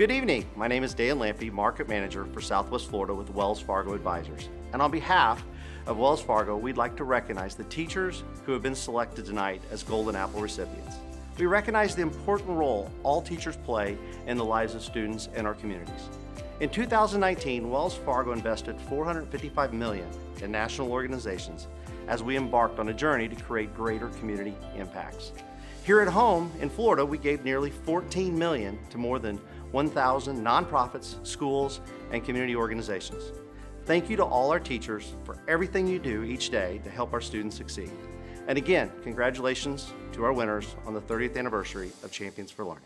Good evening. My name is Dan Lampy, Market Manager for Southwest Florida with Wells Fargo Advisors. And on behalf of Wells Fargo, we'd like to recognize the teachers who have been selected tonight as Golden Apple recipients. We recognize the important role all teachers play in the lives of students and our communities. In 2019, Wells Fargo invested 455 million in national organizations as we embarked on a journey to create greater community impacts. Here at home in Florida, we gave nearly 14 million to more than 1,000 nonprofits, schools, and community organizations. Thank you to all our teachers for everything you do each day to help our students succeed. And again, congratulations to our winners on the 30th anniversary of Champions for Learning.